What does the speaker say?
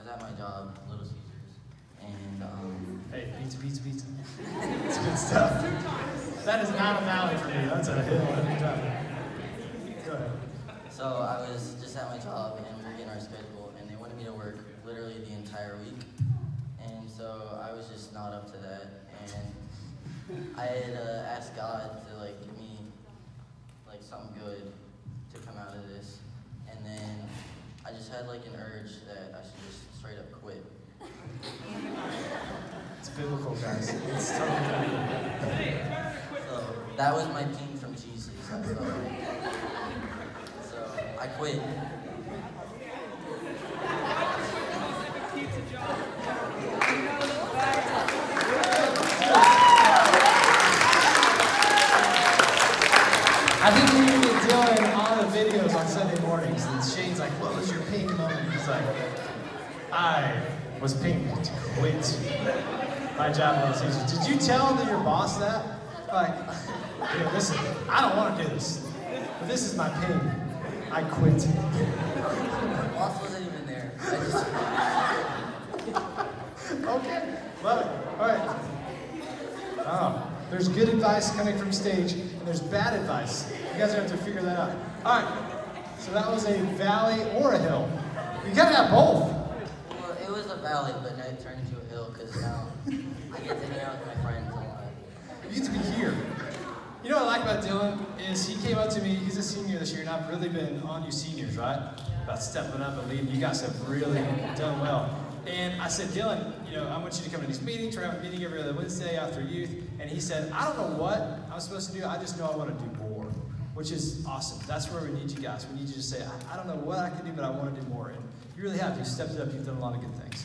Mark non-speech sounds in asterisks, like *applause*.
was at my job, Little Caesars, and um, Hey, pizza, pizza, pizza. It's good stuff. That is not a valley for me. That's a hill every time. Go ahead. so I was just at my job and we were getting our schedule, and they wanted me to work literally the entire week, and so I was just not up to that, and I had uh, asked God to like give me like something good to come out of this, and then I just had like an urge that I should just straight up quit. It's biblical, guys. *laughs* It's totally. So that was my ping from Jesus. I felt like. So I quit. I think we need to get Dylan on the videos on Sunday mornings. And Shane's like, what was your ping moment? He's like, I was pink to quit my job at Little Caesars. Did you tell your boss that? Like, "Hey, listen, I don't want to do this, but this is my ping. I quit. Boss wasn't even there. I just Okay, love it. All right. Oh, there's good advice coming from stage, and there's bad advice. You guys are going to have to figure that out. All right. So that was a valley or a hill. You gotta have both. well, it was a valley, but now it turned into a hill because now I get to hang out with my friends a lot. You get to be here. You know what I like about Dylan is he came up to me. He's a senior this year, and I've really been on you seniors, right? About stepping up and leading. You guys have really done well. And I said, Dylan, you know, I want you to come to these meetings. We're having a meeting every other Wednesday after youth. And he said, I don't know what I'm supposed to do. I just know I want to do more, which is awesome. That's where we need you guys. We need you to say, I, I don't know what I can do, but I want to do more. And you really have. You stepped up. You've done a lot of good things.